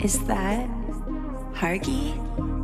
Is that Hargy?